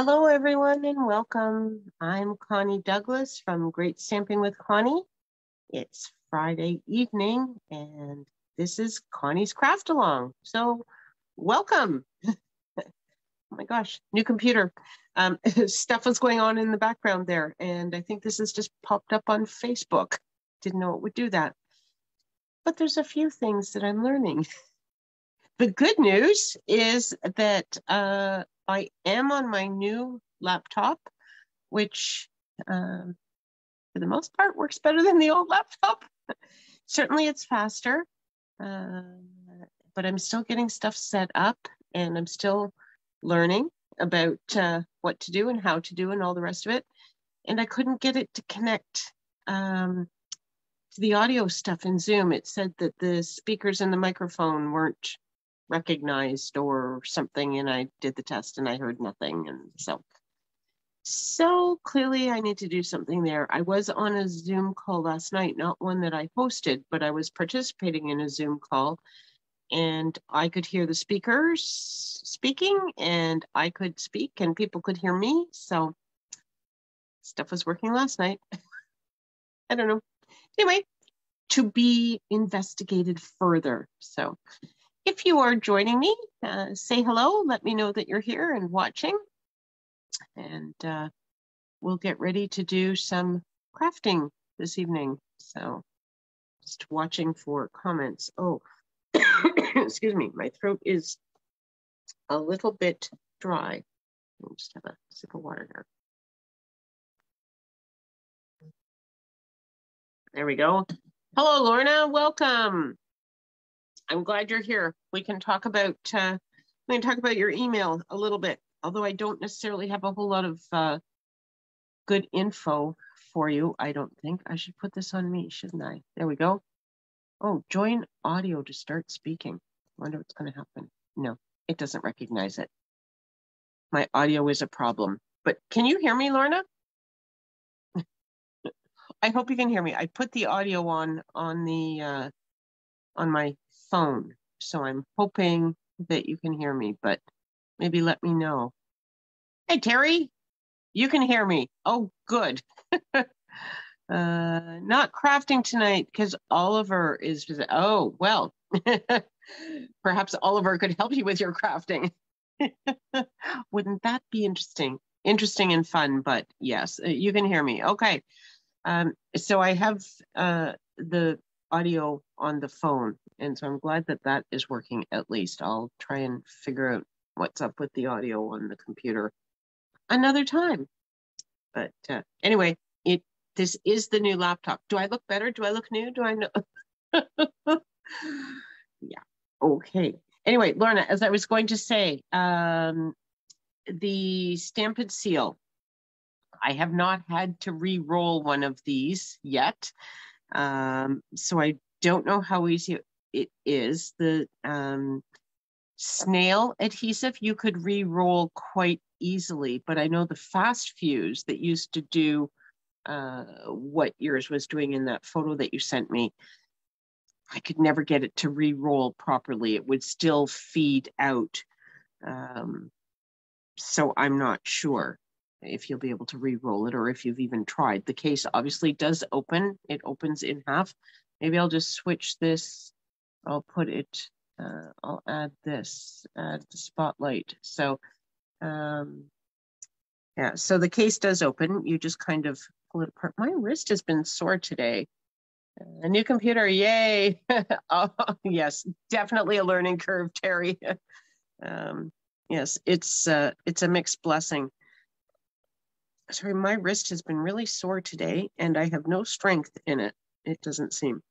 Hello, everyone, and welcome. I'm Connie Douglas from Great Stamping with Connie. It's Friday evening, and this is Connie's Craft Along. So, welcome. oh my gosh, new computer. Um, stuff was going on in the background there, and I think this has just popped up on Facebook. Didn't know it would do that. But there's a few things that I'm learning. The good news is that uh, I am on my new laptop, which um, for the most part works better than the old laptop. Certainly it's faster, uh, but I'm still getting stuff set up and I'm still learning about uh, what to do and how to do and all the rest of it. And I couldn't get it to connect um, to the audio stuff in Zoom. It said that the speakers and the microphone weren't recognized or something and I did the test and I heard nothing and so so clearly I need to do something there. I was on a Zoom call last night, not one that I hosted, but I was participating in a Zoom call and I could hear the speakers speaking and I could speak and people could hear me. So stuff was working last night. I don't know. Anyway, to be investigated further. So if you are joining me, uh, say hello. Let me know that you're here and watching. And uh, we'll get ready to do some crafting this evening. So just watching for comments. Oh, excuse me, my throat is a little bit dry. I'll just have a sip of water here. There we go. Hello, Lorna. Welcome. I'm glad you're here. We can talk about uh, we can talk about your email a little bit, although I don't necessarily have a whole lot of uh, good info for you. I don't think I should put this on me, shouldn't I? There we go. Oh, join audio to start speaking. Wonder what's going to happen. No, it doesn't recognize it. My audio is a problem. But can you hear me, Lorna? I hope you can hear me. I put the audio on on the uh, on my phone. So I'm hoping that you can hear me, but maybe let me know. Hey, Terry, you can hear me. Oh, good. uh, not crafting tonight because Oliver is. Oh, well, perhaps Oliver could help you with your crafting. Wouldn't that be interesting? Interesting and fun, but yes, uh, you can hear me. Okay. Um, so I have uh, the audio on the phone. And so I'm glad that that is working at least. I'll try and figure out what's up with the audio on the computer another time. But uh, anyway, it this is the new laptop. Do I look better? Do I look new? Do I know? yeah. Okay. Anyway, Lorna, as I was going to say, um, the Stampin' Seal. I have not had to re-roll one of these yet. Um, so I don't know how easy it is. The um, snail adhesive you could re-roll quite easily, but I know the fast fuse that used to do uh, what yours was doing in that photo that you sent me, I could never get it to re-roll properly. It would still feed out. Um, so I'm not sure if you'll be able to re-roll it or if you've even tried. The case obviously does open. It opens in half. Maybe I'll just switch this. I'll put it, uh, I'll add this, add the spotlight. So um, yeah, so the case does open. You just kind of pull it apart. My wrist has been sore today. A new computer, yay. oh, yes, definitely a learning curve, Terry. um, yes, it's uh, it's a mixed blessing sorry, my wrist has been really sore today and I have no strength in it, it doesn't seem.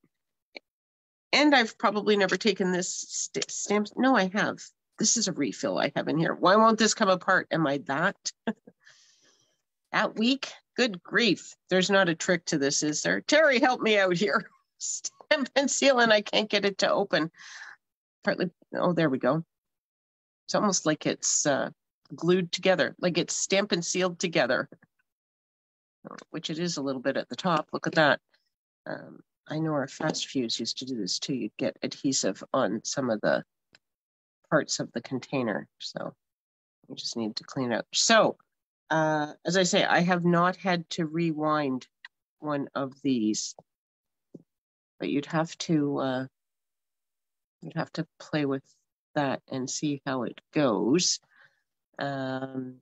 And I've probably never taken this st stamp. No, I have. This is a refill I have in here. Why won't this come apart? Am I that? that weak? Good grief. There's not a trick to this, is there? Terry, help me out here. Stampin' Seal and I can't get it to open. Partly, oh, there we go. It's almost like it's uh, glued together, like it's stamp and sealed together which it is a little bit at the top. Look at that. Um, I know our fast fuse used to do this too. You'd get adhesive on some of the parts of the container. So we just need to clean up. So uh, as I say, I have not had to rewind one of these, but you'd have to, uh, you'd have to play with that and see how it goes. Um,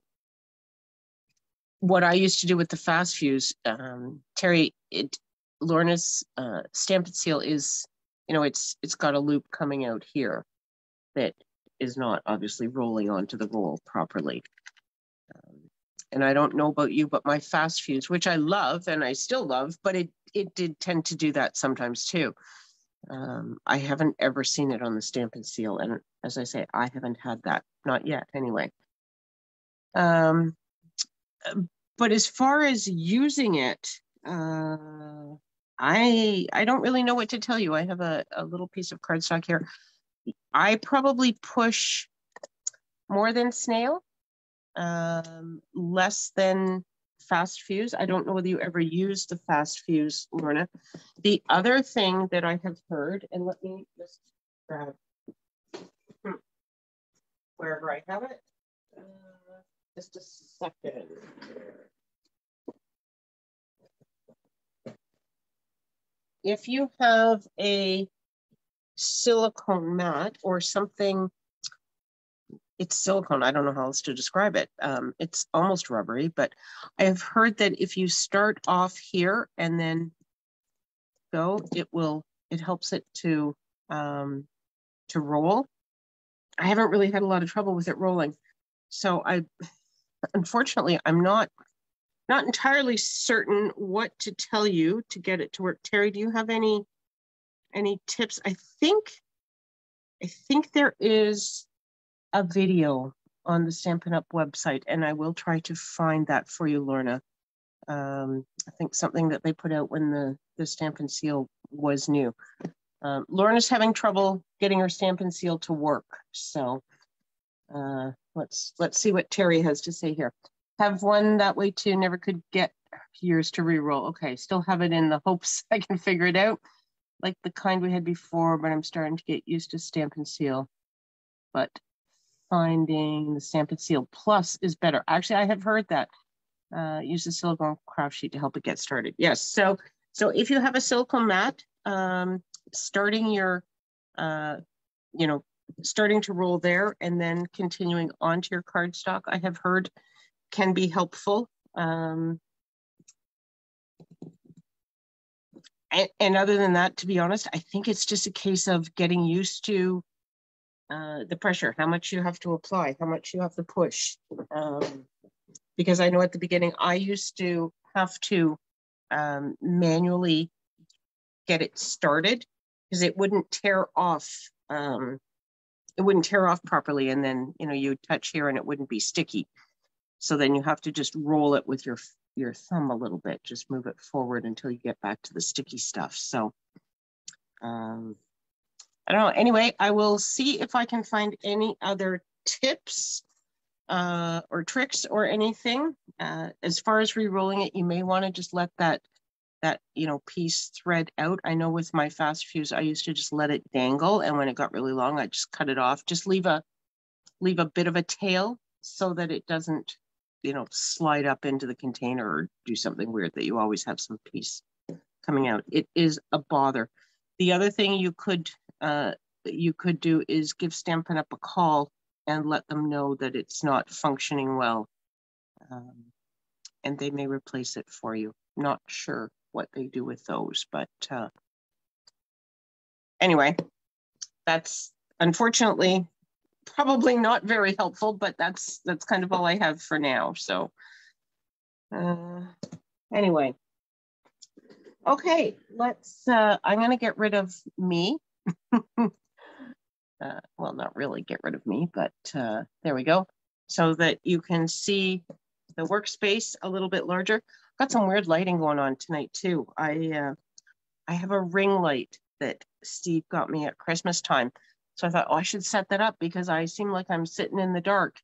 what I used to do with the fast fuse, um, Terry, it, Lorna's uh, Stampin' Seal is, you know, it's it's got a loop coming out here that is not obviously rolling onto the roll properly. Um, and I don't know about you, but my fast fuse, which I love and I still love, but it it did tend to do that sometimes too. Um, I haven't ever seen it on the Stampin' Seal, and as I say, I haven't had that, not yet, anyway. Um, but as far as using it, uh, I I don't really know what to tell you. I have a, a little piece of cardstock here. I probably push more than snail, um, less than fast fuse. I don't know whether you ever use the fast fuse, Lorna. The other thing that I have heard, and let me just grab wherever I have it. Uh, just a second. If you have a silicone mat or something, it's silicone. I don't know how else to describe it. Um, it's almost rubbery, but I have heard that if you start off here and then go, it will, it helps it to, um, to roll. I haven't really had a lot of trouble with it rolling. So I, unfortunately, I'm not not entirely certain what to tell you to get it to work. Terry, do you have any any tips? I think I think there is a video on the Stampin' Up website, and I will try to find that for you, Lorna. Um, I think something that they put out when the, the Stampin' Seal was new. Um, Lorna's having trouble getting her Stampin' Seal to work, so uh, let's let's see what Terry has to say here have one that way too. Never could get yours to re-roll. Okay, still have it in the hopes I can figure it out, like the kind we had before, but I'm starting to get used to Stampin' Seal. But finding the Stampin' Seal Plus is better. Actually, I have heard that. Uh, use the silicone craft sheet to help it get started. Yes, so so if you have a silicone mat, um, starting your, uh, you know, starting to roll there and then continuing onto your cardstock, I have heard can be helpful. Um, and, and, other than that, to be honest, I think it's just a case of getting used to uh, the pressure, how much you have to apply, how much you have to push. Um, because I know at the beginning, I used to have to um, manually get it started because it wouldn't tear off. Um, it wouldn't tear off properly, and then you know you touch here and it wouldn't be sticky. So then you have to just roll it with your, your thumb a little bit, just move it forward until you get back to the sticky stuff. So um, I don't know. Anyway, I will see if I can find any other tips uh, or tricks or anything. Uh, as far as re-rolling it, you may want to just let that that you know piece thread out. I know with my fast fuse, I used to just let it dangle, and when it got really long, I just cut it off. Just leave a leave a bit of a tail so that it doesn't you know, slide up into the container or do something weird that you always have some piece coming out. It is a bother. The other thing you could uh, you could do is give Stampin' Up a call and let them know that it's not functioning well. Um, and they may replace it for you. Not sure what they do with those, but uh, anyway, that's unfortunately probably not very helpful, but that's that's kind of all I have for now. So uh, anyway, okay, let's. Uh, I'm gonna get rid of me. uh, well, not really get rid of me, but uh, there we go, so that you can see the workspace a little bit larger. Got some weird lighting going on tonight too. I uh, I have a ring light that Steve got me at Christmas time so I thought, oh, I should set that up because I seem like I'm sitting in the dark.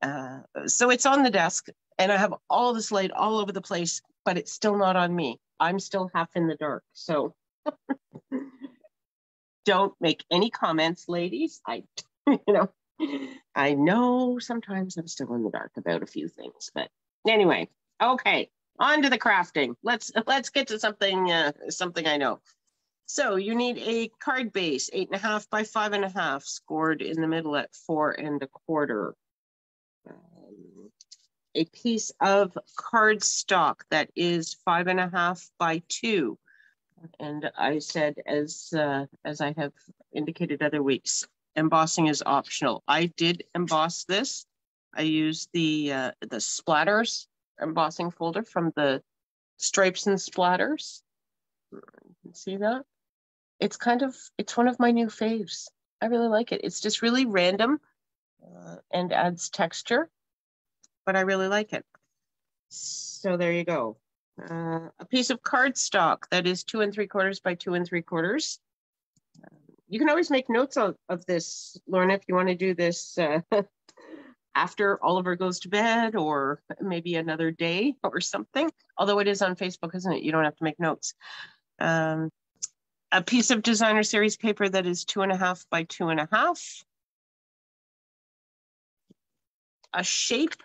Uh, so it's on the desk and I have all this light all over the place, but it's still not on me. I'm still half in the dark. So don't make any comments, ladies. I, you know, I know sometimes I'm still in the dark about a few things, but Anyway, okay, on to the crafting. Let's let's get to something uh, something I know. So you need a card base, eight and a half by five and a half, scored in the middle at four and a quarter. Um, a piece of cardstock that is five and a half by two. And I said, as uh, as I have indicated other weeks, embossing is optional. I did emboss this. I used the uh, the splatters embossing folder from the stripes and splatters. You can see that? It's kind of, it's one of my new faves. I really like it. It's just really random uh, and adds texture, but I really like it. So there you go. Uh, a piece of cardstock that is two and three quarters by two and three quarters. You can always make notes of, of this, Lorna, if you want to do this uh, after Oliver goes to bed or maybe another day or something. Although it is on Facebook, isn't it? You don't have to make notes. Um, a piece of designer series paper that is two and a half by two and a half. A shape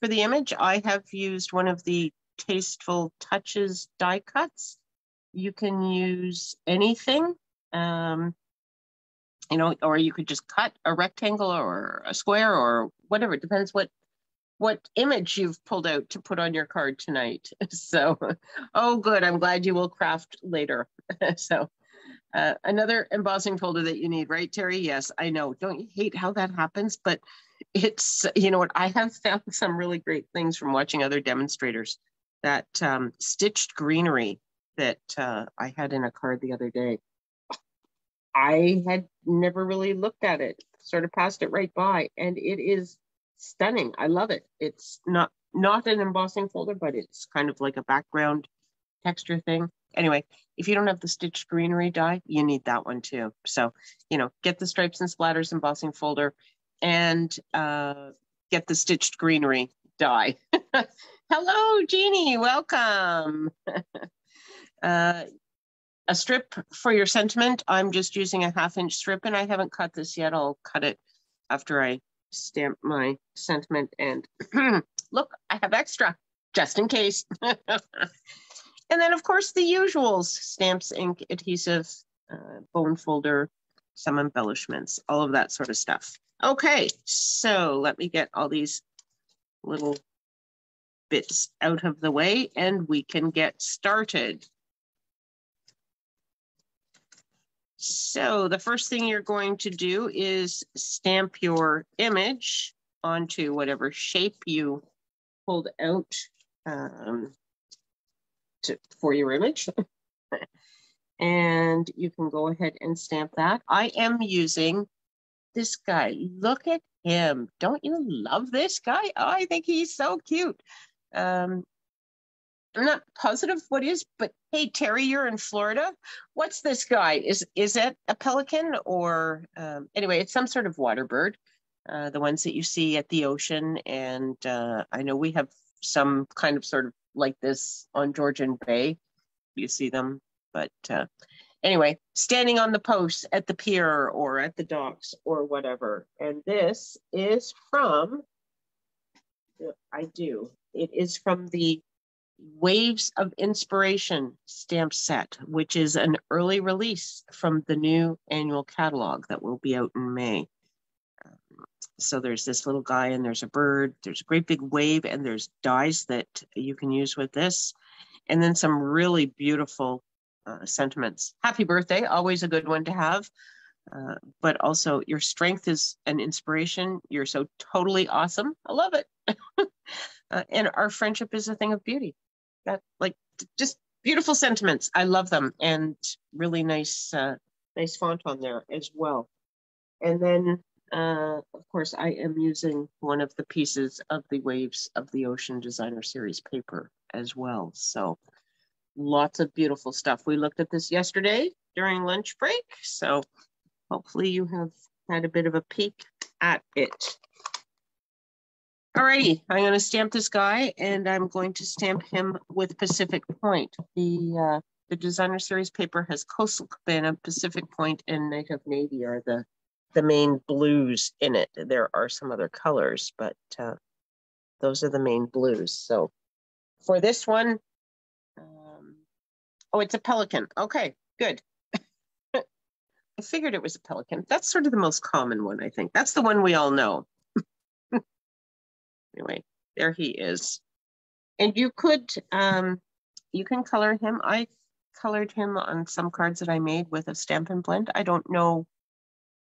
for the image. I have used one of the Tasteful Touches die cuts. You can use anything. Um, you know, or you could just cut a rectangle or a square or whatever. It depends what what image you've pulled out to put on your card tonight. So, oh, good. I'm glad you will craft later. so, uh, another embossing folder that you need, right, Terry? Yes, I know. Don't you hate how that happens? But it's, you know what, I have found some really great things from watching other demonstrators. That um, stitched greenery that uh, I had in a card the other day. I had never really looked at it, sort of passed it right by, and it is stunning. I love it. It's not not an embossing folder, but it's kind of like a background texture thing. Anyway, if you don't have the stitched greenery die, you need that one too. So, you know, get the stripes and splatters embossing folder and uh, get the stitched greenery die. Hello, Jeannie, welcome. uh, a strip for your sentiment. I'm just using a half inch strip and I haven't cut this yet. I'll cut it after I stamp my sentiment and look, I have extra just in case. and then of course the usuals, stamps, ink, adhesive, uh, bone folder, some embellishments, all of that sort of stuff. Okay, so let me get all these little bits out of the way and we can get started. So the first thing you're going to do is stamp your image onto whatever shape you pulled out um, to, for your image. and you can go ahead and stamp that. I am using this guy. Look at him. Don't you love this guy? Oh, I think he's so cute. Um, I'm not positive what is, but hey, Terry, you're in Florida. What's this guy? Is is it a pelican or um, anyway? It's some sort of water bird, uh, the ones that you see at the ocean. And uh, I know we have some kind of sort of like this on Georgian Bay. You see them, but uh, anyway, standing on the posts at the pier or at the docks or whatever. And this is from. I do. It is from the Waves of Inspiration stamp set, which is an early release from the new annual catalog that will be out in May. So there's this little guy and there's a bird, there's a great big wave, and there's dies that you can use with this. And then some really beautiful uh, sentiments. Happy birthday, always a good one to have. Uh, but also, your strength is an inspiration. You're so totally awesome. I love it. uh, and our friendship is a thing of beauty that like just beautiful sentiments. I love them and really nice, uh, nice font on there as well. And then, uh, of course, I am using one of the pieces of the Waves of the Ocean Designer Series paper as well. So lots of beautiful stuff. We looked at this yesterday during lunch break. So hopefully you have had a bit of a peek at it. Alrighty, I'm going to stamp this guy and I'm going to stamp him with Pacific Point. The uh, the designer series paper has Coastal Cabana, Pacific Point, and Night of Navy are the the main blues in it. There are some other colors, but uh, those are the main blues. So for this one, um, oh, it's a pelican. Okay, good. I figured it was a pelican. That's sort of the most common one, I think. That's the one we all know. anyway, there he is. And you could, um, you can color him. I colored him on some cards that I made with a Stampin' Blend. I don't know.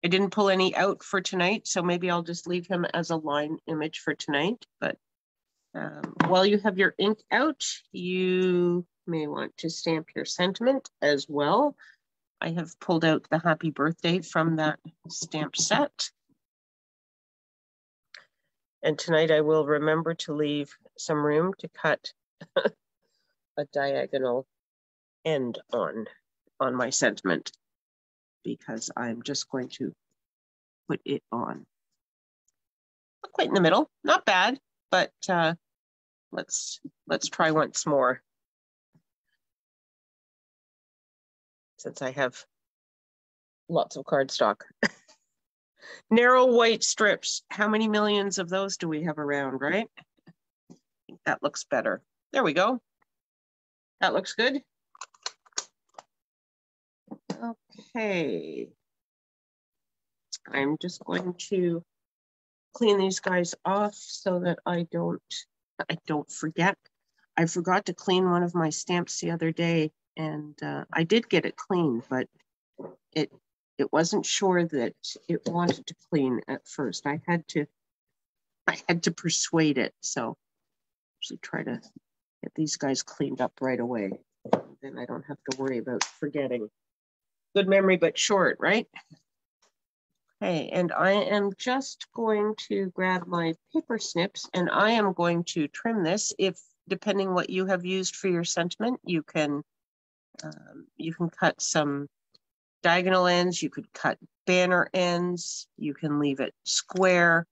I didn't pull any out for tonight, so maybe I'll just leave him as a line image for tonight. But um, while you have your ink out, you may want to stamp your sentiment as well. I have pulled out the happy birthday from that stamp set. And tonight I will remember to leave some room to cut a diagonal end on, on my sentiment because I'm just going to put it on. Not quite in the middle, not bad, but uh, let's let's try once more. Since I have lots of cardstock. Narrow white strips. How many millions of those do we have around, right? That looks better. There we go. That looks good. Okay. I'm just going to clean these guys off so that I don't, I don't forget. I forgot to clean one of my stamps the other day and uh, I did get it clean, but it it wasn't sure that it wanted to clean at first. I had to I had to persuade it. So actually try to get these guys cleaned up right away. Then I don't have to worry about forgetting. Good memory, but short, right? Okay, and I am just going to grab my paper snips and I am going to trim this. If depending what you have used for your sentiment, you can um, you can cut some diagonal ends, you could cut banner ends, you can leave it square,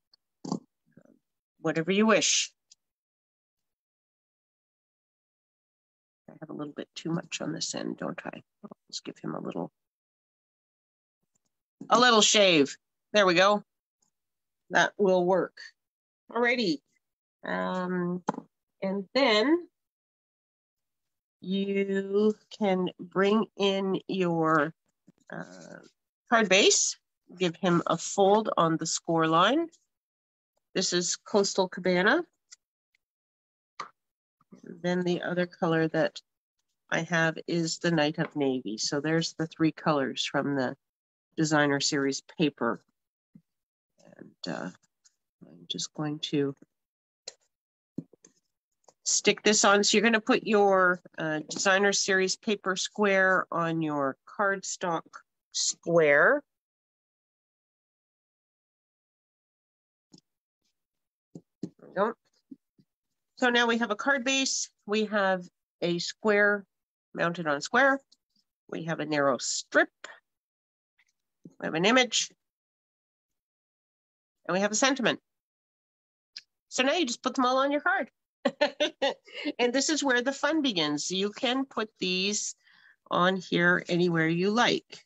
whatever you wish. I have a little bit too much on this end, don't I? Let's give him a little, a little shave. There we go. That will work. Alrighty. Um, and then you can bring in your uh, card base, give him a fold on the score line. This is Coastal Cabana. Then the other color that I have is the Night of Navy. So there's the three colors from the designer series paper. And uh, I'm just going to stick this on. So you're going to put your uh, designer series paper square on your cardstock square. So now we have a card base. We have a square mounted on square. We have a narrow strip. We have an image. And we have a sentiment. So now you just put them all on your card. and this is where the fun begins. You can put these on here anywhere you like.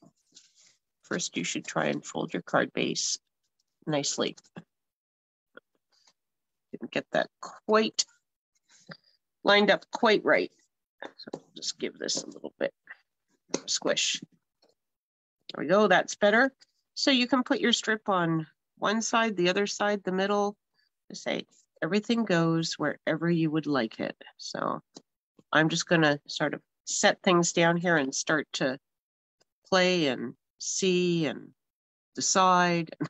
First, you should try and fold your card base nicely. Didn't get that quite lined up quite right. So just give this a little bit squish. There we go, that's better. So you can put your strip on one side, the other side, the middle, to say everything goes wherever you would like it. So I'm just gonna sort of set things down here and start to play and see and decide and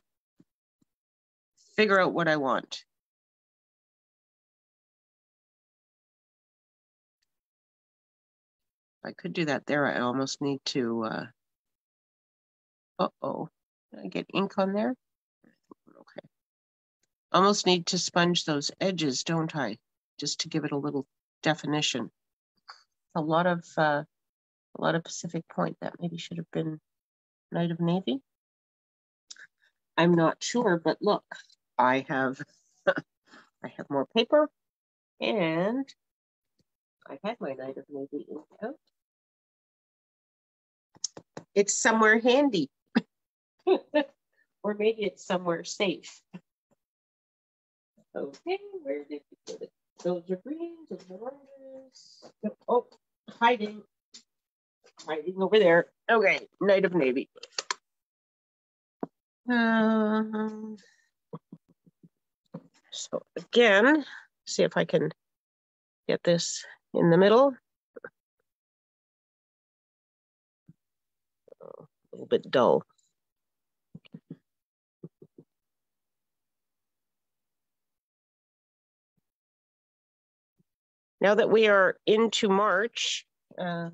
figure out what I want. I could do that there. I almost need to, uh, uh-oh, I get ink on there? Okay. Almost need to sponge those edges, don't I? Just to give it a little definition a lot of uh, a lot of Pacific Point. That maybe should have been Night of Navy. I'm not sure, but look, I have I have more paper and I had my Night of Navy ink out. It's somewhere handy. or maybe it's somewhere safe. Okay, where did you put it? Those are greens, those are oranges. Oh, hiding. Hiding over there. Okay, Night of Navy. Um, so again, see if I can get this in the middle. Oh, a little bit dull. Now that we are into March, uh,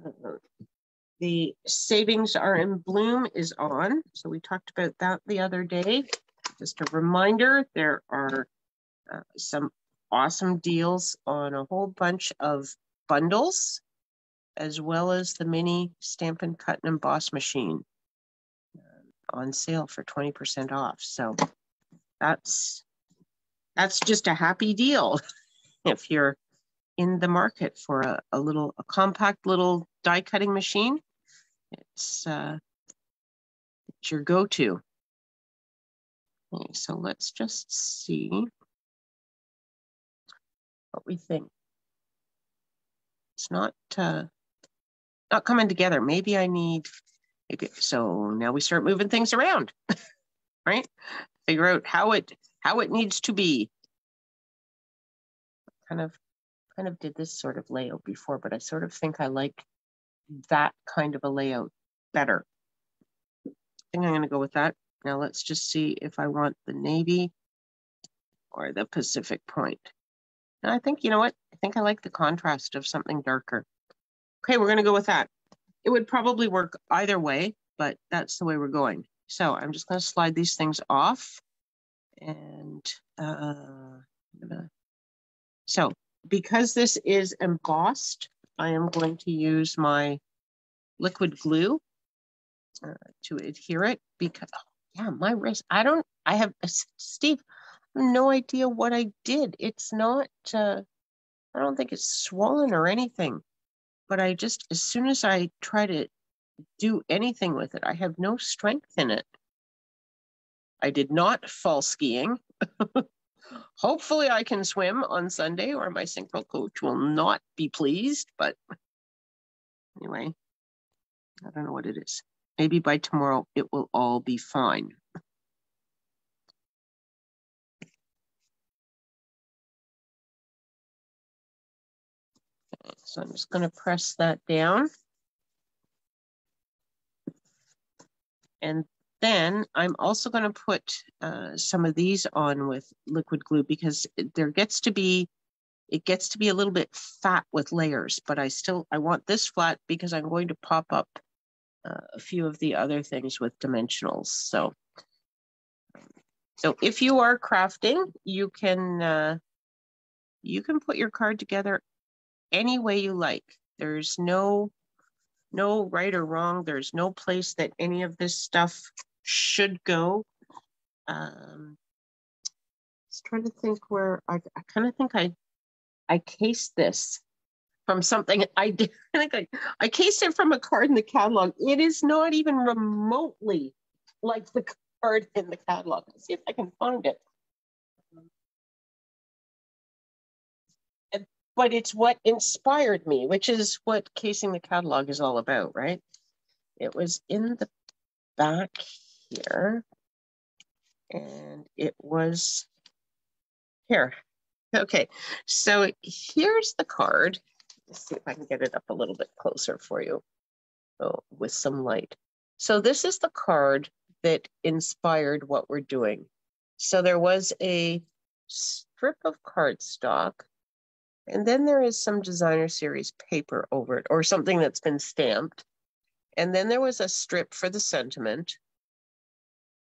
the savings are in bloom is on. So we talked about that the other day. Just a reminder, there are uh, some awesome deals on a whole bunch of bundles, as well as the mini Stampin' Cut and Emboss machine uh, on sale for 20% off. So that's that's just a happy deal if you're in the market for a, a little a compact little die cutting machine. It's uh, it's your go-to. Okay, so let's just see what we think. It's not uh, not coming together. Maybe I need maybe so now we start moving things around, right? Figure out how it how it needs to be. Kind of kind of did this sort of layout before, but I sort of think I like that kind of a layout better. I think I'm going to go with that. Now let's just see if I want the navy or the Pacific point. And I think, you know what? I think I like the contrast of something darker. Okay, we're going to go with that. It would probably work either way, but that's the way we're going. So I'm just going to slide these things off. And uh, so because this is embossed, I am going to use my liquid glue uh, to adhere it because, oh, yeah, my wrist, I don't, I have, Steve, I have no idea what I did. It's not, uh, I don't think it's swollen or anything, but I just, as soon as I try to do anything with it, I have no strength in it. I did not fall skiing. Hopefully, I can swim on Sunday, or my synchro coach will not be pleased. But anyway, I don't know what it is. Maybe by tomorrow it will all be fine. so I'm just going to press that down. And then I'm also going to put uh, some of these on with liquid glue because there gets to be, it gets to be a little bit fat with layers, but I still, I want this flat because I'm going to pop up uh, a few of the other things with dimensionals. So, so if you are crafting, you can, uh, you can put your card together any way you like. There's no no right or wrong. There's no place that any of this stuff should go. Um, just trying to think where I, I kind of think I I cased this from something I did. I think I, I cased it from a card in the catalog. It is not even remotely like the card in the catalog. Let's see if I can find it. But it's what inspired me, which is what casing the catalog is all about, right? It was in the back here. And it was here. Okay, so here's the card. Let's see if I can get it up a little bit closer for you oh, with some light. So this is the card that inspired what we're doing. So there was a strip of cardstock, and then there is some designer series paper over it, or something that's been stamped. And then there was a strip for the sentiment,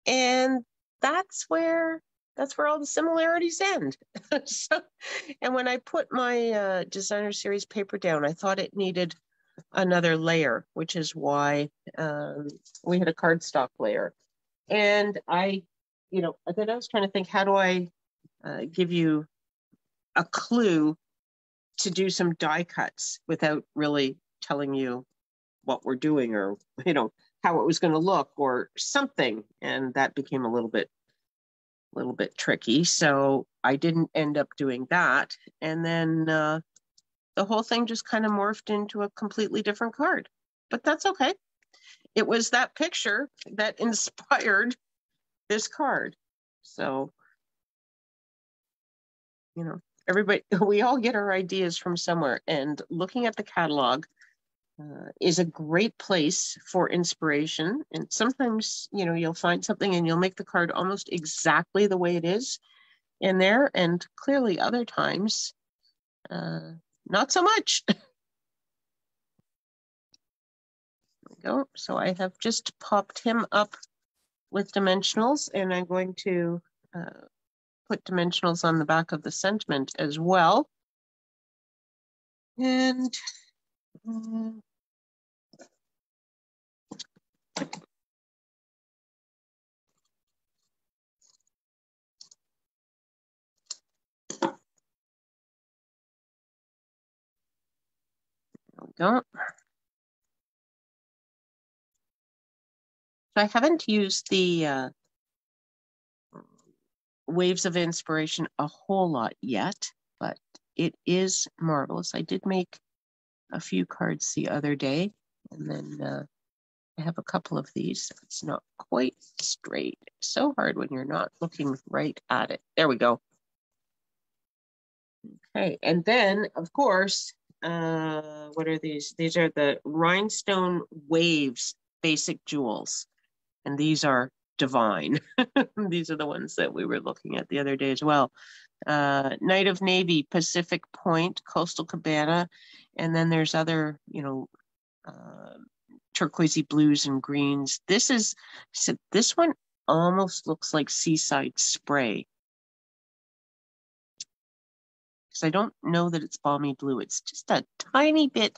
and that's where that's where all the similarities end. so, and when I put my uh, designer series paper down, I thought it needed another layer, which is why um, we had a cardstock layer. And I, you know, I then I was trying to think, how do I uh, give you a clue to do some die cuts without really telling you what we're doing or, you know, how it was going to look or something. And that became a little bit, a little bit tricky. So I didn't end up doing that. And then uh, the whole thing just kind of morphed into a completely different card. But that's okay. It was that picture that inspired this card. So, you know, everybody, we all get our ideas from somewhere. And looking at the catalog, uh, is a great place for inspiration. And sometimes, you know, you'll find something and you'll make the card almost exactly the way it is in there. And clearly, other times, uh, not so much. go. So I have just popped him up with dimensionals, and I'm going to uh, put dimensionals on the back of the sentiment as well. And um, don't. So I haven't used the uh, Waves of Inspiration a whole lot yet, but it is marvelous. I did make a few cards the other day, and then uh, I have a couple of these. It's not quite straight. It's so hard when you're not looking right at it. There we go. Okay, and then, of course, uh, what are these? These are the Rhinestone Waves Basic Jewels. And these are divine. these are the ones that we were looking at the other day as well. Uh, Night of Navy, Pacific Point, Coastal Cabana, and then there's other, you know, uh, turquoisey blues and greens. This is, so this one almost looks like Seaside Spray because I don't know that it's balmy blue. It's just a tiny bit,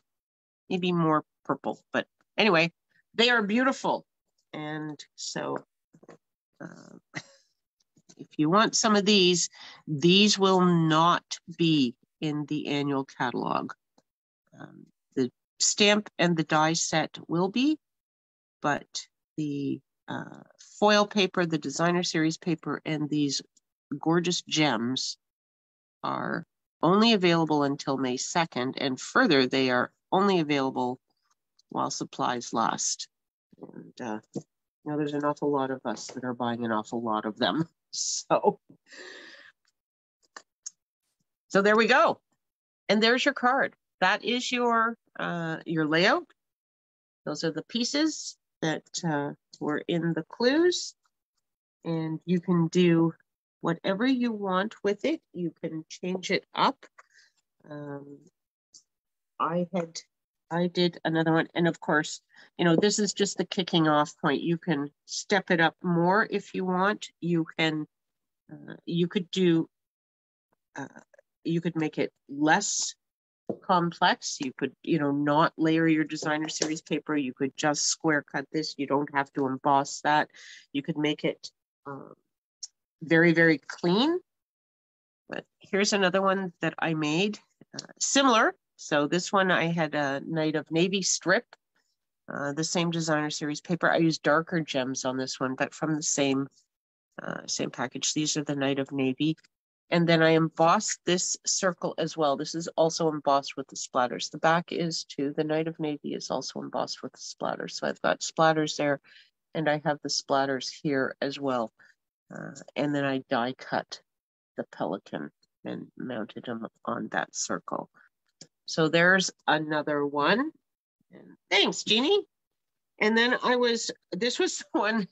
maybe more purple. But anyway, they are beautiful. And so uh, if you want some of these, these will not be in the annual catalog. Um, the stamp and the die set will be, but the uh, foil paper, the designer series paper, and these gorgeous gems are only available until May 2nd, and further, they are only available while supplies last. And uh, you know, there's an awful lot of us that are buying an awful lot of them. So, so there we go. And there's your card. That is your uh, your layout. Those are the pieces that uh, were in the clues. And you can do whatever you want with it. You can change it up. Um, I had, I did another one. And of course, you know, this is just the kicking off point. You can step it up more if you want. You can, uh, you could do, uh, you could make it less complex. You could, you know, not layer your designer series paper. You could just square cut this. You don't have to emboss that. You could make it um, very, very clean. But here's another one that I made, uh, similar. So this one I had a Night of Navy strip, uh, the same designer series paper. I used darker gems on this one, but from the same uh, same package. These are the Night of Navy. And then I embossed this circle as well. This is also embossed with the splatters. The back is too. The Night of Navy is also embossed with the splatters. So I've got splatters there and I have the splatters here as well. Uh, and then I die cut the pelican and mounted them on that circle. So there's another one. Thanks, Jeannie. And then I was, this was the one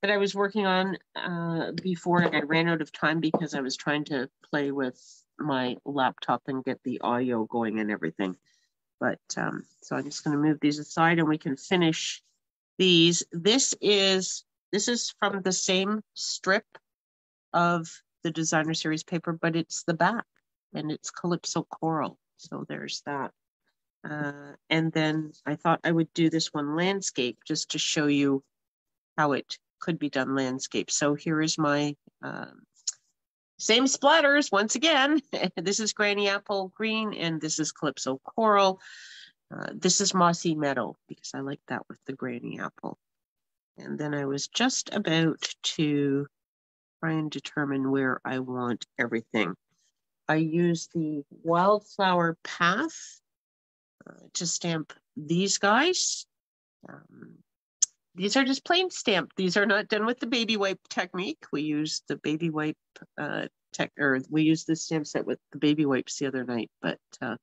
that I was working on uh, before I ran out of time because I was trying to play with my laptop and get the audio going and everything. But um, so I'm just going to move these aside and we can finish these. This is this is from the same strip of the designer series paper, but it's the back and it's Calypso Coral. So there's that. Uh, and then I thought I would do this one landscape just to show you how it could be done landscape. So here is my um, same splatters once again. this is Granny Apple Green and this is Calypso Coral. Uh, this is Mossy Meadow because I like that with the Granny Apple. And then I was just about to try and determine where I want everything. I use the Wildflower Path uh, to stamp these guys. Um, these are just plain stamped. These are not done with the baby wipe technique. We use the baby wipe uh, tech, or we used the stamp set with the baby wipes the other night, but uh,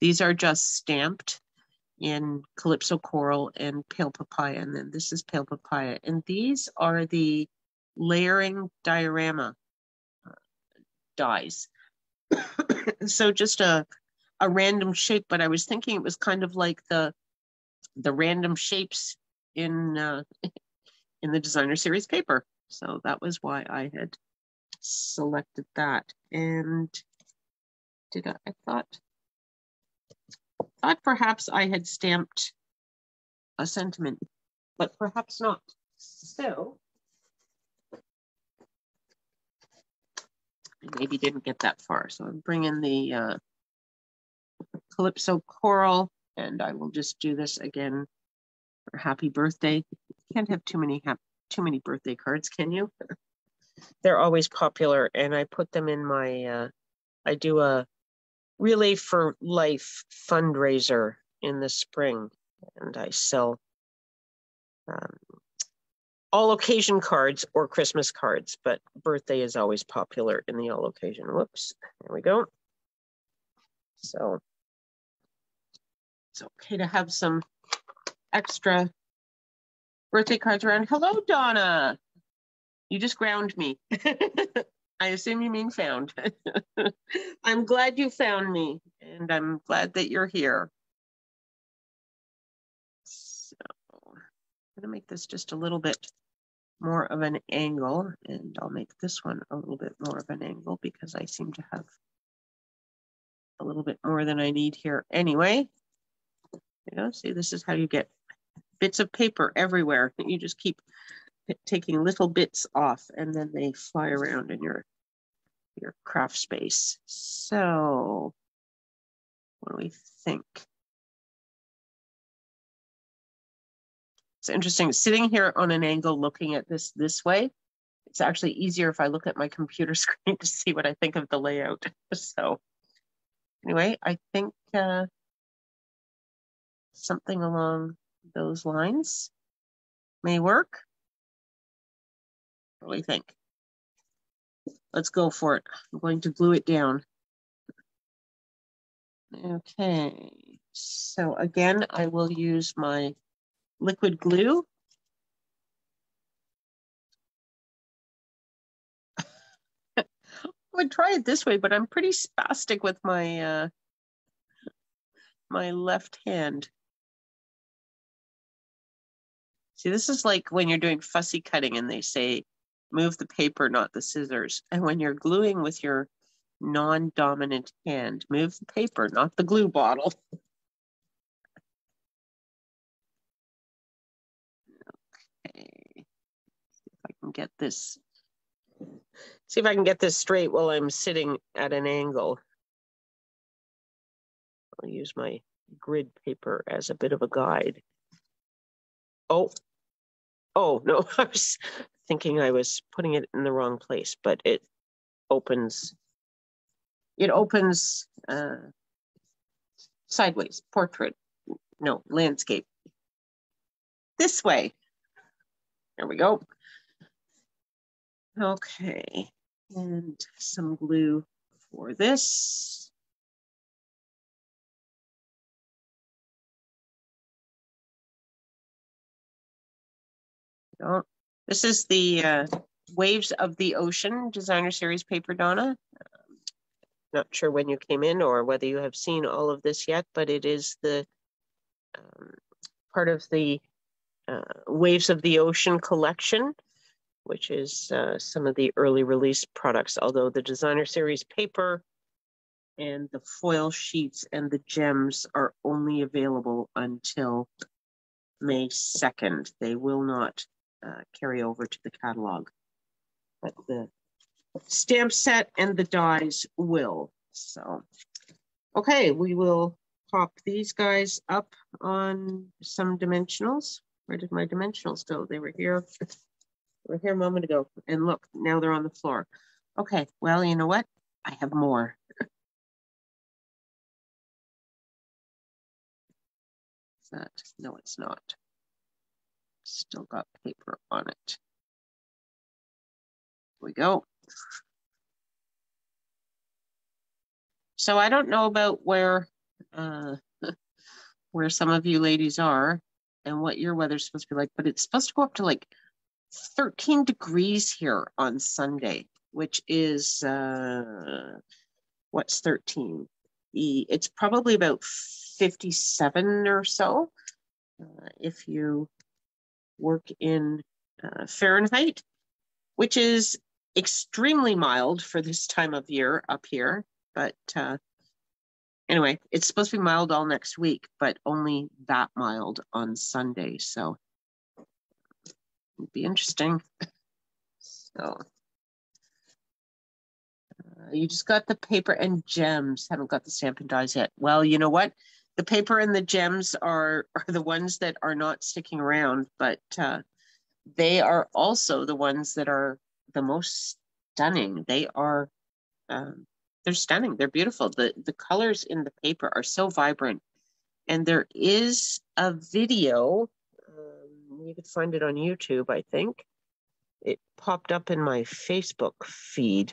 these are just stamped in Calypso Coral and Pale Papaya. And then this is Pale Papaya. And these are the layering diorama uh, dies. so just a, a random shape, but I was thinking it was kind of like the the random shapes in uh, in the designer series paper. So that was why I had selected that. And did I, I thought thought perhaps I had stamped a sentiment, but perhaps not. So maybe didn't get that far. So I'm bringing the uh, Calypso Coral and I will just do this again for happy birthday. You can't have too many too many birthday cards, can you? They're always popular and I put them in my, uh, I do a Relay for Life fundraiser in the spring, and I sell um, all occasion cards or Christmas cards, but birthday is always popular in the all occasion. Whoops, there we go. So it's okay to have some extra birthday cards around. Hello, Donna. You just ground me. I assume you mean found. I'm glad you found me, and I'm glad that you're here. So I'm going to make this just a little bit more of an angle, and I'll make this one a little bit more of an angle because I seem to have a little bit more than I need here anyway. You know, see, this is how you get bits of paper everywhere. You just keep taking little bits off and then they fly around in your your craft space. So what do we think? It's interesting sitting here on an angle looking at this this way. It's actually easier if I look at my computer screen to see what I think of the layout. So anyway, I think uh, something along those lines may work. What do you think? Let's go for it. I'm going to glue it down. Okay, so again, I will use my liquid glue. I would try it this way, but I'm pretty spastic with my uh, my left hand. See, this is like when you're doing fussy cutting and they say move the paper, not the scissors. And when you're gluing with your non-dominant hand, move the paper, not the glue bottle. get this, see if I can get this straight while I'm sitting at an angle. I'll use my grid paper as a bit of a guide. Oh, oh no, I was thinking I was putting it in the wrong place, but it opens, it opens uh, sideways, portrait, no, landscape. This way. There we go. Okay, and some glue for this. Don't this is the uh, Waves of the Ocean designer series paper, Donna. Um, not sure when you came in or whether you have seen all of this yet, but it is the um, part of the uh, Waves of the Ocean collection, which is uh, some of the early release products, although the designer series paper and the foil sheets and the gems are only available until May 2nd. They will not uh, carry over to the catalog. But the stamp set and the dies will. So, okay, we will pop these guys up on some dimensionals. Where did my dimensionals go? They were here. We're here a moment ago. And look, now they're on the floor. Okay, well, you know what? I have more. Is that? No, it's not. Still got paper on it. Here we go. So I don't know about where uh, where some of you ladies are and what your weather's supposed to be like, but it's supposed to go up to like 13 degrees here on Sunday, which is uh, what's 13? It's probably about 57 or so uh, if you work in uh, Fahrenheit, which is extremely mild for this time of year up here. But uh, anyway, it's supposed to be mild all next week, but only that mild on Sunday. So it'll be interesting. so uh, you just got the paper and gems, haven't got the Stampin' Dies yet. Well, you know what? The paper and the gems are, are the ones that are not sticking around, but uh, they are also the ones that are the most stunning. They are um, they're stunning. They're beautiful. The the colors in the paper are so vibrant. And there is a video. Um, you could find it on YouTube, I think. It popped up in my Facebook feed.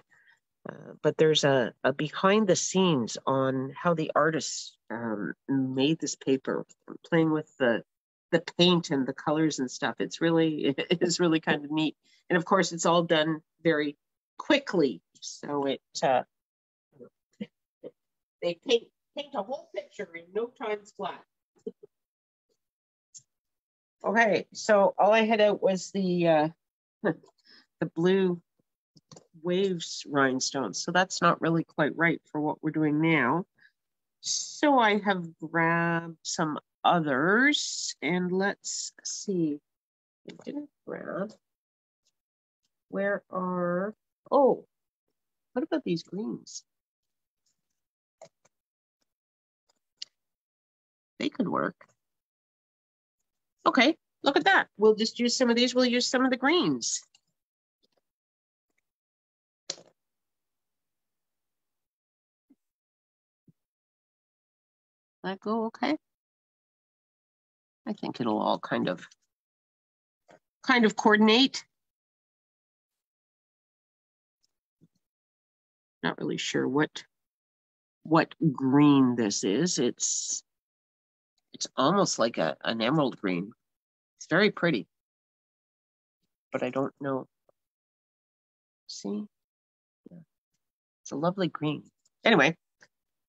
Uh, but there's a, a behind the scenes on how the artists um, made this paper, playing with the the paint and the colors and stuff. It's really it is really kind of neat. And of course, it's all done very quickly, so it uh, they paint, paint a whole picture in no time flat. okay, so all I had out was the uh, the blue waves rhinestones. So that's not really quite right for what we're doing now. So I have grabbed some others and let's see. I didn't grab. Where are, oh, what about these greens? They could work. Okay, look at that. We'll just use some of these. We'll use some of the greens. That go okay? I think it'll all kind of kind of coordinate. Not really sure what what green this is. It's it's almost like a, an emerald green. It's very pretty, but I don't know. See? Yeah. It's a lovely green. Anyway,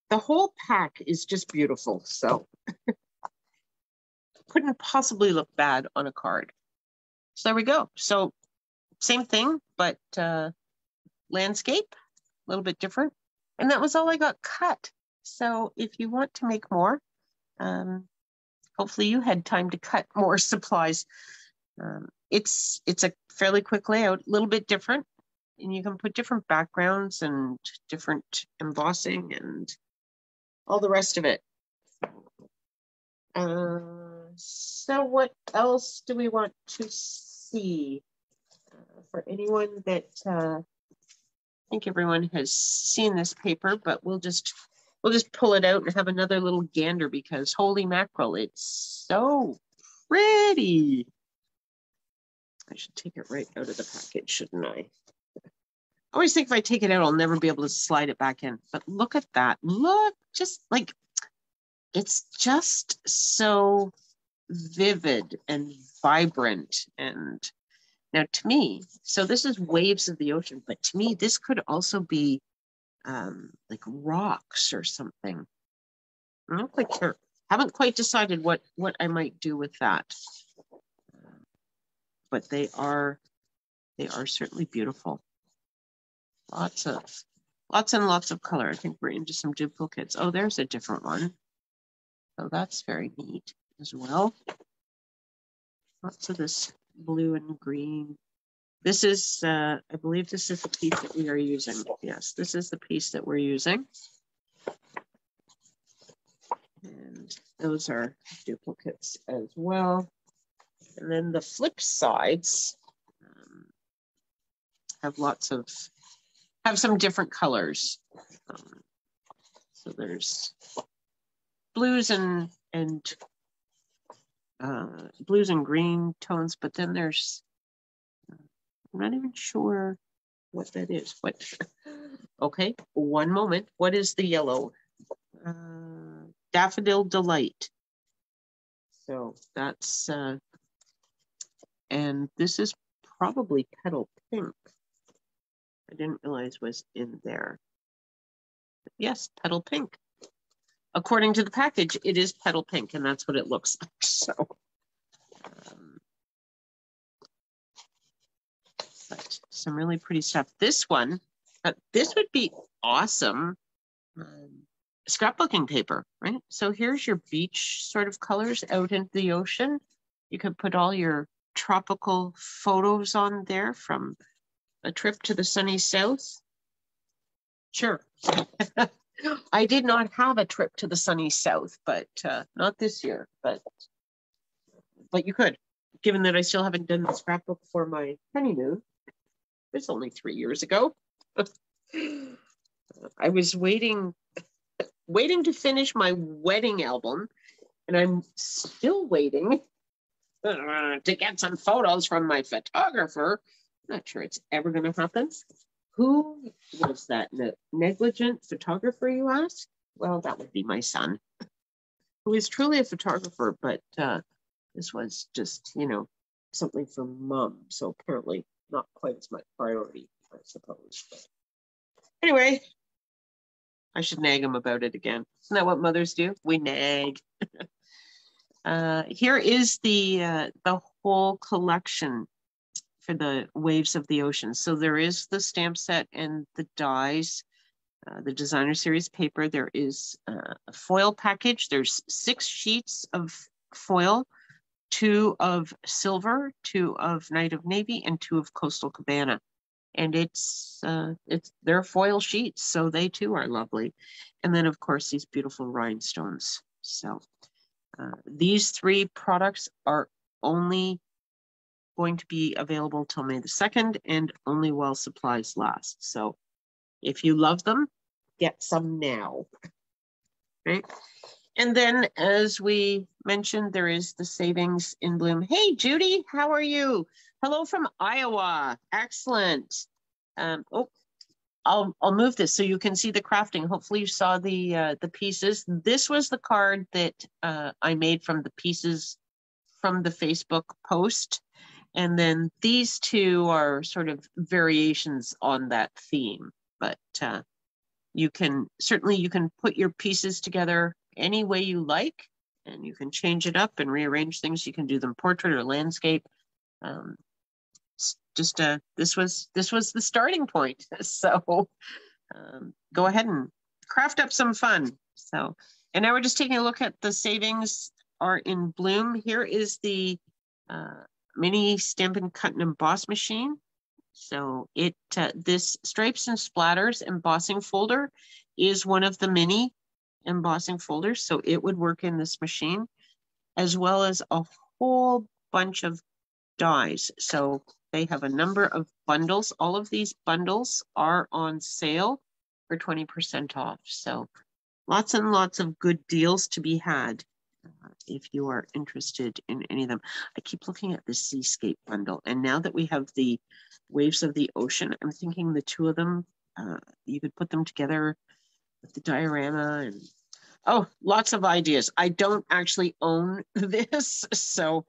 the whole pack is just beautiful. So couldn't possibly look bad on a card. So there we go. So same thing, but uh, landscape, a little bit different. And that was all I got cut. So if you want to make more, um, hopefully you had time to cut more supplies. Um, it's it's a fairly quick layout, a little bit different, and you can put different backgrounds and different embossing and all the rest of it. Uh, so what else do we want to see? Uh, for anyone that uh, I think everyone has seen this paper, but we'll just we'll just pull it out and have another little gander because holy mackerel, it's so pretty. I should take it right out of the package, shouldn't I? I always think if I take it out, I'll never be able to slide it back in. But look at that. Look, just like it's just so vivid and vibrant. And now to me, so this is waves of the ocean, but to me, this could also be um, like rocks or something. I'm not quite sure. Haven't quite decided what what I might do with that. But they are they are certainly beautiful. Lots of lots and lots of color. I think we're into some duplicates. Oh, there's a different one. So that's very neat as well. Lots of this blue and green this is, uh, I believe this is the piece that we are using. Yes, this is the piece that we're using. And those are duplicates as well. And then the flip sides, um, have lots of, have some different colors. Um, so there's blues and, and uh, blues and green tones, but then there's, I'm not even sure what that is. What? Okay, one moment. What is the yellow? Uh, Daffodil Delight. So that's, uh, and this is probably petal pink. I didn't realize was in there. But yes, petal pink. According to the package, it is petal pink, and that's what it looks like. So, but some really pretty stuff. This one, uh, this would be awesome. Um, scrapbooking paper, right? So here's your beach sort of colors out into the ocean. You could put all your tropical photos on there from a trip to the sunny south. Sure. I did not have a trip to the sunny south, but uh, not this year, but but you could, given that I still haven't done the scrapbook for my honeymoon. It's only three years ago. I was waiting waiting to finish my wedding album, and I'm still waiting uh, to get some photos from my photographer. Not sure it's ever going to happen. Who was that ne- negligent photographer, you ask? Well, that would be my son, who is truly a photographer, but uh, this was just, you know, something for mom. So apparently not quite as much priority, I suppose. But anyway, I should nag him about it again. Isn't that what mothers do? We nag. uh, here is the uh, the whole collection for the waves of the ocean. So there is the stamp set and the dies, uh, the designer series paper. There is uh, a foil package. There's six sheets of foil, two of silver, two of Night of Navy, and two of Coastal Cabana and it's uh, it's they're foil sheets, so they too are lovely. And then of course these beautiful rhinestones. So uh, these three products are only going to be available till May the 2nd and only while supplies last. So if you love them, get some now. Right. And then, as we mentioned, there is the savings in bloom. Hey, Judy, how are you? Hello from Iowa. Excellent. Um, oh, I'll I'll move this so you can see the crafting. Hopefully, you saw the uh, the pieces. This was the card that uh, I made from the pieces from the Facebook post, and then these two are sort of variations on that theme. But uh, you can certainly you can put your pieces together any way you like, and you can change it up and rearrange things. You can do them portrait or landscape. Um, just uh, this was this was the starting point. So um, go ahead and craft up some fun. So and now we're just taking a look at the savings are in bloom. Here is the uh, mini Stampin' Cut and Emboss machine. So it uh, this stripes and splatters embossing folder is one of the mini embossing folders. So it would work in this machine, as well as a whole bunch of dies. So they have a number of bundles. All of these bundles are on sale for 20% off. So lots and lots of good deals to be had uh, if you are interested in any of them. I keep looking at the Seascape bundle. And now that we have the Waves of the Ocean, I'm thinking the two of them, uh, you could put them together with the diorama and oh, lots of ideas. I don't actually own this, so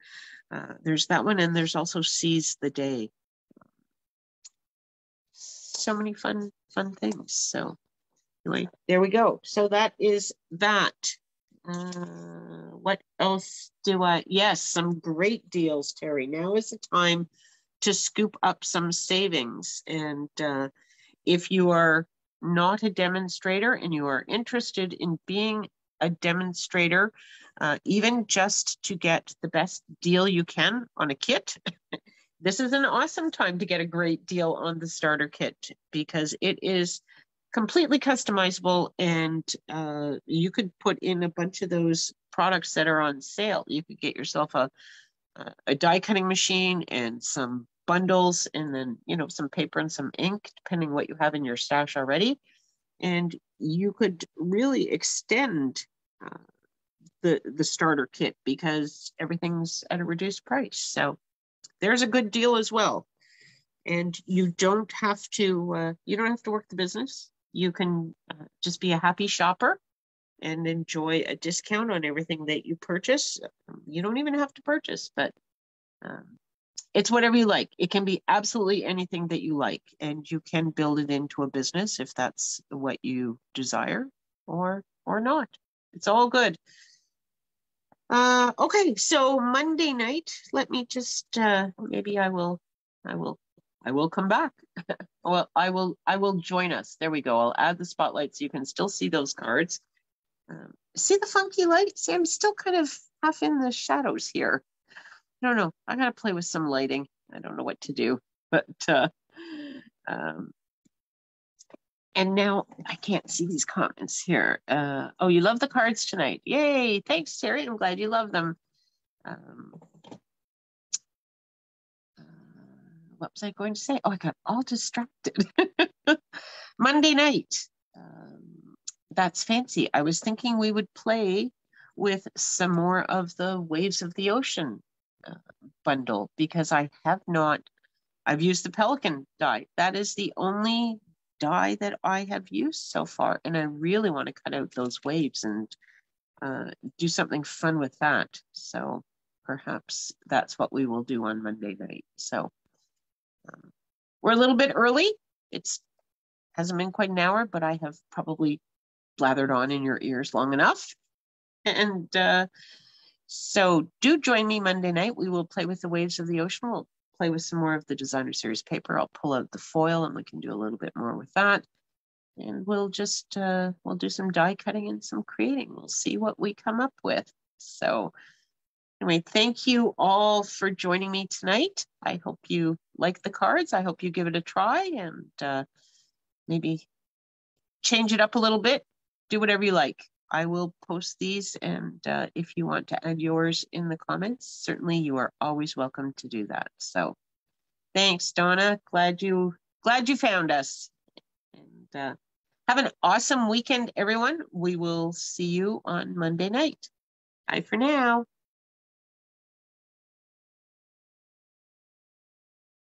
uh, there's that one, and there's also Seize the Day. So many fun, fun things. So anyway, there we go. So that is that. Uh, what else do I? Yes, some great deals, Terry. Now is the time to scoop up some savings. And uh, if you are not a demonstrator and you are interested in being a demonstrator, uh, even just to get the best deal you can on a kit. this is an awesome time to get a great deal on the starter kit because it is completely customizable and uh, you could put in a bunch of those products that are on sale. You could get yourself a, a die cutting machine and some bundles and then, you know, some paper and some ink, depending what you have in your stash already. And you could really extend uh, the, the starter kit because everything's at a reduced price. So there's a good deal as well. And you don't have to, uh, you don't have to work the business. You can uh, just be a happy shopper and enjoy a discount on everything that you purchase. You don't even have to purchase, but um, it's whatever you like. It can be absolutely anything that you like, and you can build it into a business if that's what you desire, or or not. It's all good. Uh, okay, so Monday night. Let me just uh, maybe I will, I will, I will come back. well, I will, I will join us. There we go. I'll add the spotlight so you can still see those cards. Um, see the funky light? See, I'm still kind of half in the shadows here. I don't know. I gotta play with some lighting. I don't know what to do, but uh, um, and now I can't see these comments here. Uh, oh, you love the cards tonight. Yay. Thanks, Terry. I'm glad you love them. Um, uh, what was I going to say? Oh, I got all distracted. Monday night. Um, that's fancy. I was thinking we would play with some more of the Waves of the Ocean bundle because I have not, I've used the Pelican die. That is the only die that I have used so far. And I really want to cut out those waves and uh, do something fun with that. So perhaps that's what we will do on Monday night. So um, we're a little bit early. It's hasn't been quite an hour, but I have probably blathered on in your ears long enough. And uh, so do join me Monday night. We will play with the waves of the ocean. We'll play with some more of the designer series paper. I'll pull out the foil and we can do a little bit more with that. And we'll just, uh, we'll do some die cutting and some creating. We'll see what we come up with. So anyway, thank you all for joining me tonight. I hope you like the cards. I hope you give it a try and uh, maybe change it up a little bit. Do whatever you like. I will post these and uh, if you want to add yours in the comments, certainly you are always welcome to do that. So thanks, Donna. Glad you glad you found us. And uh, have an awesome weekend, everyone. We will see you on Monday night. Bye for now.